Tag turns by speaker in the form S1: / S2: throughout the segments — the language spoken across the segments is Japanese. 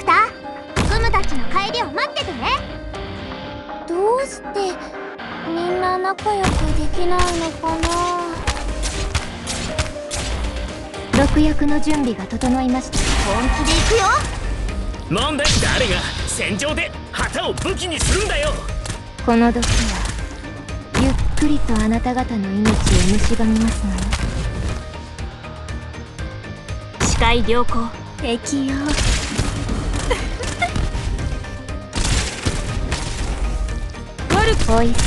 S1: たちの帰りを待っててね。
S2: どうしてみんな仲良くできないのかな。
S3: 毒薬の準備が整いました。
S1: 本気で行くよ。
S4: なんで誰が戦場で旗を武器にするんだよ。
S3: この毒はゆっくりとあなた方の命を蝕みますのよ。視界良好。
S2: 適用
S3: ポイズンキ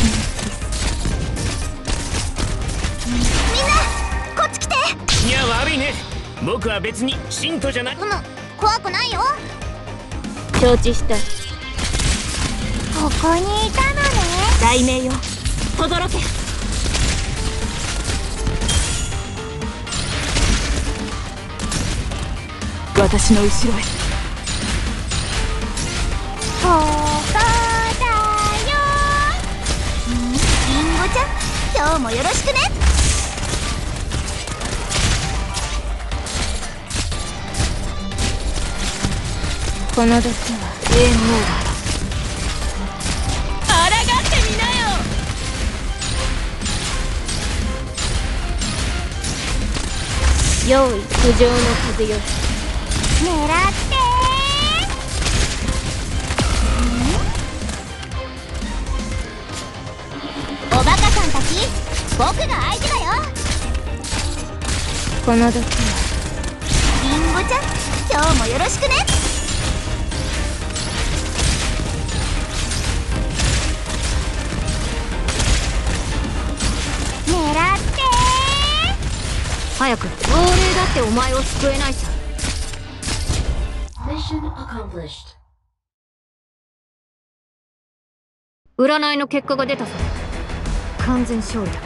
S1: みんなこっち来て。
S4: いや悪いね。僕は別に信徒じゃない。う
S1: む怖くないよ。
S3: ス承知した。
S1: ここにいたのね。
S3: 題名よ。轟け。
S5: 私の後ろへ
S1: ゃん今日もよろしくね。
S3: この毒は
S5: ゲームオーバーだ。抗ってみなよ。
S3: 用意浮上の風よ
S1: 狙って僕が相手だよ。
S3: この毒は。
S1: りんごちゃん今日もよろしくね。狙って
S3: 早く亡霊だってお前を救えないさ。
S6: Mission accomplished.
S3: 占いの結果が出たぞ完全勝利だ